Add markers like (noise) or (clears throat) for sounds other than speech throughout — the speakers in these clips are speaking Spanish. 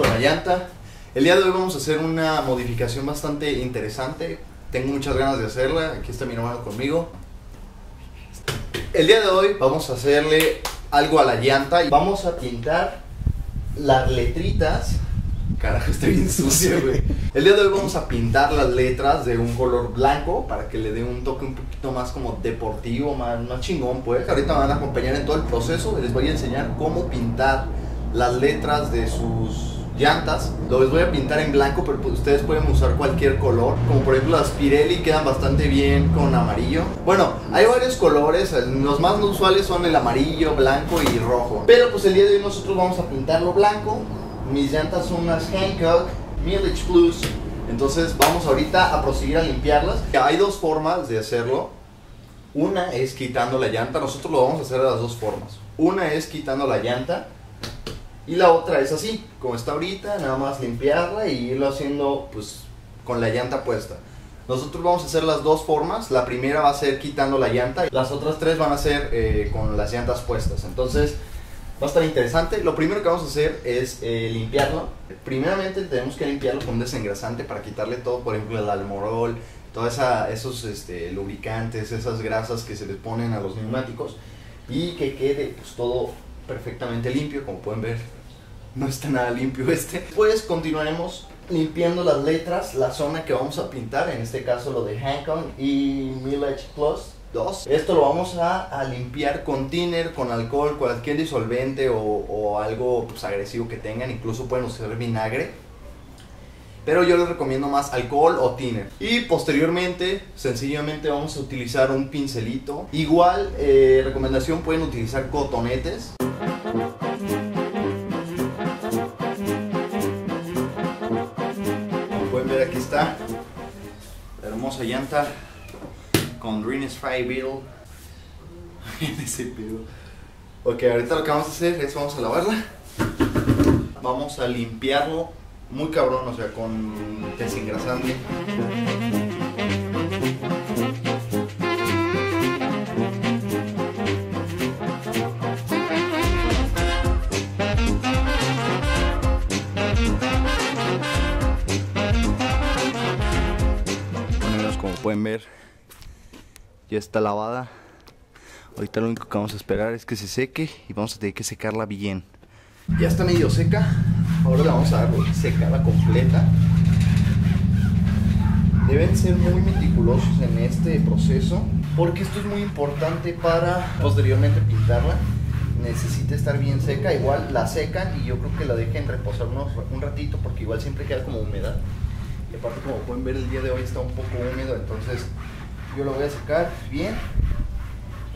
con la llanta. El día de hoy vamos a hacer una modificación bastante interesante. Tengo muchas ganas de hacerla. Aquí está mi hermano conmigo. El día de hoy vamos a hacerle algo a la llanta y vamos a pintar las letritas. Carajo, está bien sucio, güey. El día de hoy vamos a pintar las letras de un color blanco para que le dé un toque un poquito más como deportivo, más, más chingón, pues. Ahorita me van a acompañar en todo el proceso y les voy a enseñar cómo pintar las letras de sus llantas. Lo voy a pintar en blanco, pero pues ustedes pueden usar cualquier color. Como por ejemplo las Pirelli quedan bastante bien con amarillo. Bueno, hay varios colores. Los más usuales son el amarillo, blanco y rojo. Pero pues el día de hoy nosotros vamos a pintarlo blanco. Mis llantas son unas Hancock Mileage Plus. Entonces vamos ahorita a proseguir a limpiarlas. Hay dos formas de hacerlo. Una es quitando la llanta. Nosotros lo vamos a hacer de las dos formas. Una es quitando la llanta y la otra es así, como está ahorita, nada más limpiarla y irlo haciendo pues con la llanta puesta. Nosotros vamos a hacer las dos formas. La primera va a ser quitando la llanta. Las otras tres van a ser eh, con las llantas puestas. Entonces va a estar interesante. Lo primero que vamos a hacer es eh, limpiarlo. Primeramente tenemos que limpiarlo con un desengrasante para quitarle todo, por ejemplo, el almorol, todos esos este, lubricantes, esas grasas que se les ponen a los neumáticos y que quede pues, todo perfectamente limpio, como pueden ver. No está nada limpio este. Pues continuaremos limpiando las letras, la zona que vamos a pintar, en este caso lo de Hancock y Millage Plus 2. Esto lo vamos a, limpiar con thinner, con alcohol, cualquier disolvente o, o algo pues, agresivo que tengan, incluso pueden usar vinagre. Pero yo les recomiendo más alcohol o thinner. Y posteriormente, sencillamente vamos a utilizar un pincelito. Igual, eh, recomendación, pueden utilizar cotonetes. Como pueden ver aquí está la hermosa llanta con Green Fry Beetle. (laughs) Ese Ok, ahorita lo que vamos a hacer es vamos a lavarla. Vamos a limpiarlo muy cabrón, o sea, con desengrasante. como pueden ver, ya está lavada. Ahorita lo único que vamos a esperar es que se seque y vamos a tener que secarla bien. Ya está medio seca. Ahora le vamos a dar secada completa. Deben ser muy meticulosos en este proceso porque esto es muy importante para posteriormente pintarla. Necesita estar bien seca. Igual la secan y yo creo que la dejen reposar un ratito porque igual siempre queda como humedad. Y aparte como pueden ver el día de hoy está un poco húmedo, entonces yo lo voy a secar bien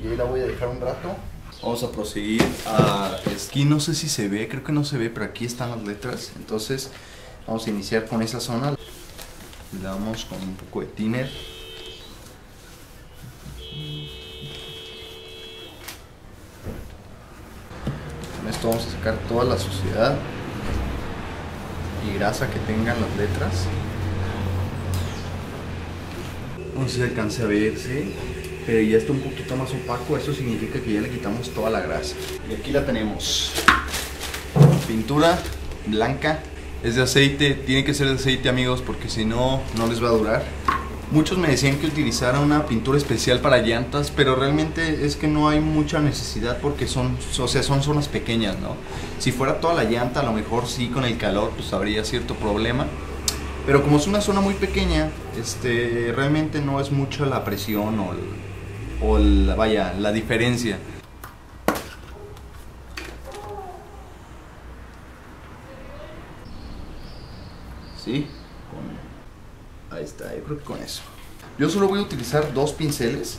y ahí la voy a dejar un rato. Vamos a proseguir a... Aquí no sé si se ve, creo que no se ve, pero aquí están las letras. Entonces vamos a iniciar con esa zona. Le damos con un poco de thinner. Con esto vamos a sacar toda la suciedad y grasa que tengan las letras. No sé si alcance a verse pero ya está un poquito más opaco, eso significa que ya le quitamos toda la grasa. Y aquí la tenemos. Pintura blanca, es de aceite, tiene que ser de aceite amigos porque si no, no les va a durar. Muchos me decían que utilizara una pintura especial para llantas, pero realmente es que no hay mucha necesidad porque son, o sea, son zonas pequeñas, ¿no? Si fuera toda la llanta, a lo mejor sí con el calor pues habría cierto problema. Pero como es una zona muy pequeña, este, realmente no es mucha la presión o o vaya, la diferencia. ¿Sí? Ahí está, yo creo que con eso. Yo solo voy a utilizar dos pinceles.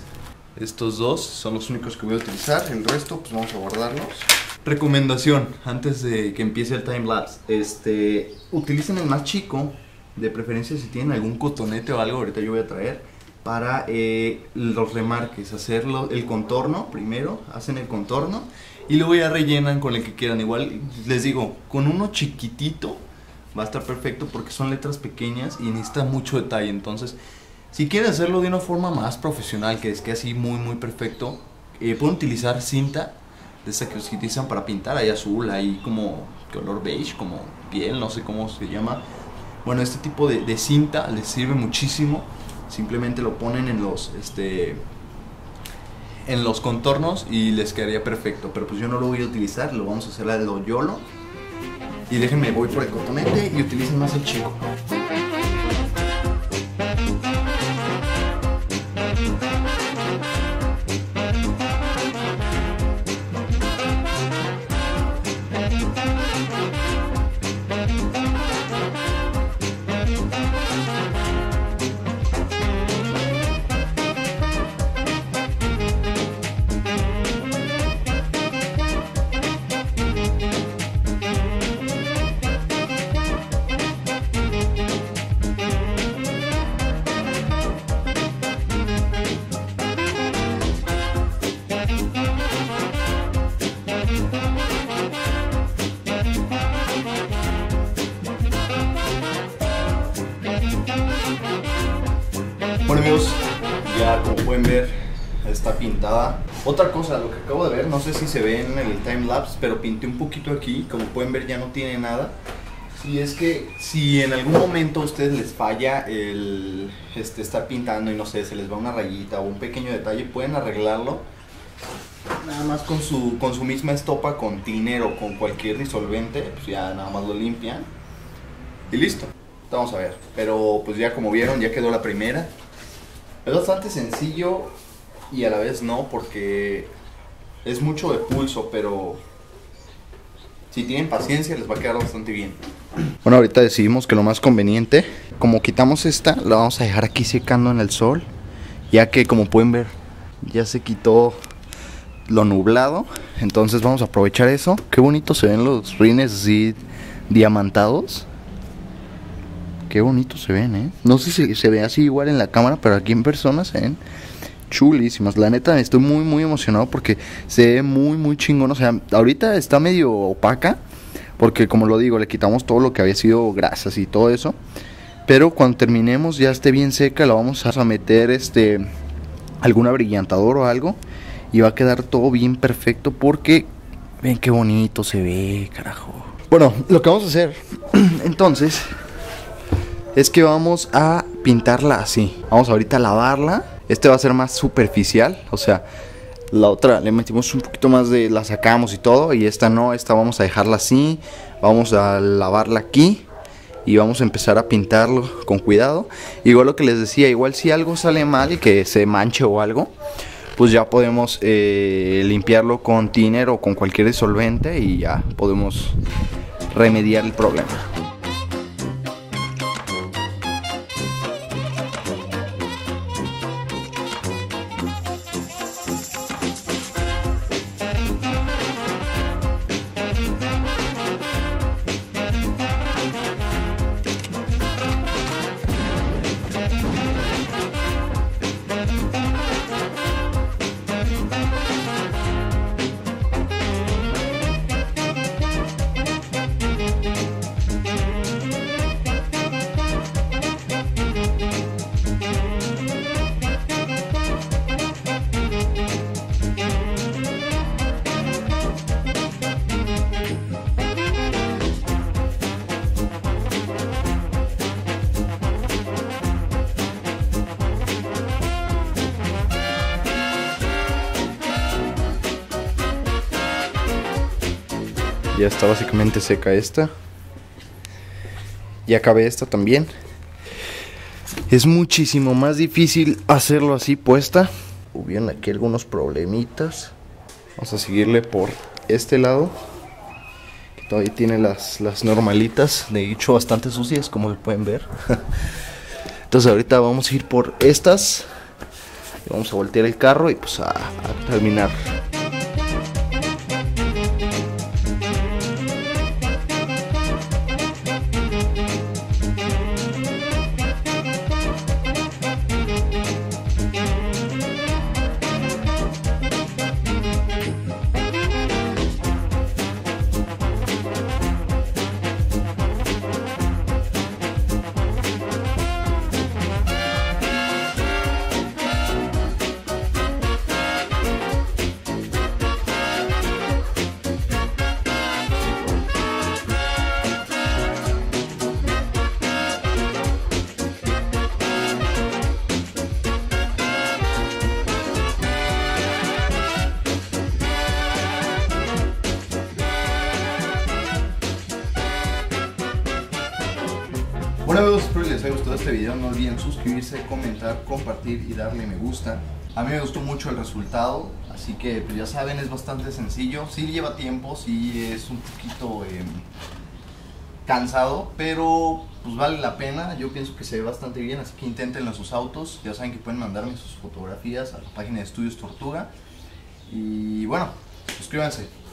Estos dos son los únicos que voy a utilizar. El resto, pues vamos a guardarlos. Recomendación, antes de que empiece el time lapse, este, utilicen el más chico, de preferencia si tienen algún cotonete o algo, ahorita yo voy a traer para eh, los remarques, hacerlo el contorno primero, hacen el contorno y luego ya rellenan con el que quieran. Igual les digo, con uno chiquitito va a estar perfecto porque son letras pequeñas y necesita mucho detalle. Entonces, si quieren hacerlo de una forma más profesional, que es que así muy muy perfecto, eh, pueden utilizar cinta de esa que utilizan para pintar, hay azul, hay como color beige, como piel, no sé cómo se llama. Bueno, este tipo de, de cinta les sirve muchísimo. Simplemente lo ponen en los, este, en los contornos y les quedaría perfecto. Pero pues yo no lo voy a utilizar, lo vamos a hacer a lo YOLO. Y déjenme, voy por el cotonete y utilicen más el chico. Ya como pueden ver está pintada. Otra cosa, lo que acabo de ver, no sé si se ve en el time lapse, pero pinté un poquito aquí, como pueden ver ya no tiene nada. Y es que si en algún momento a ustedes les falla el este, estar pintando y no sé, se les va una rayita o un pequeño detalle, pueden arreglarlo nada más con su, con su misma estopa, con tiner o con cualquier disolvente, pues ya nada más lo limpian y listo. Vamos a ver, pero pues ya como vieron, ya quedó la primera. Es bastante sencillo y a la vez no, porque es mucho de pulso, pero si tienen paciencia les va a quedar bastante bien. Bueno, ahorita decidimos que lo más conveniente, como quitamos esta, la vamos a dejar aquí secando en el sol, ya que como pueden ver, ya se quitó lo nublado, entonces vamos a aprovechar eso. Qué bonito se ven los rines así diamantados. Qué bonito se ven, ¿eh? No sé si se ve así igual en la cámara, pero aquí en persona se ven chulísimas. La neta, estoy muy, muy emocionado porque se ve muy, muy chingón. O sea, ahorita está medio opaca, porque como lo digo, le quitamos todo lo que había sido grasas y todo eso. Pero cuando terminemos, ya esté bien seca, la vamos a meter este alguna brillantador o algo. Y va a quedar todo bien perfecto porque ven qué bonito se ve, carajo. Bueno, lo que vamos a hacer (clears throat) entonces es que vamos a pintarla así. Vamos ahorita a lavarla. Este va a ser más superficial, o sea, la otra le metimos un poquito más de la sacamos y todo y esta no, esta vamos a dejarla así. Vamos a lavarla aquí y vamos a empezar a pintarlo con cuidado. Igual lo que les decía, igual si algo sale mal y que se manche o algo, pues ya podemos eh, limpiarlo con tiner o con cualquier disolvente y ya podemos remediar el problema. Ya está básicamente seca esta. Ya acabé esta también. Es muchísimo más difícil hacerlo así puesta. Hubieron aquí algunos problemitas. Vamos a seguirle por este lado. Que todavía tiene las, las normalitas. De hecho, bastante sucias, como pueden ver. (laughs) Entonces ahorita vamos a ir por estas. Vamos a voltear el carro y pues a, a terminar. Este video. No olviden suscribirse, comentar, compartir y darle me gusta. A mí me gustó mucho el resultado, así que pues ya saben, es bastante sencillo. Sí lleva tiempo, sí es un poquito eh, cansado, pero pues vale la pena. Yo pienso que se ve bastante bien, así que inténtenlo en sus autos. Ya saben que pueden mandarme sus fotografías a la página de Estudios Tortuga. Y bueno, suscríbanse.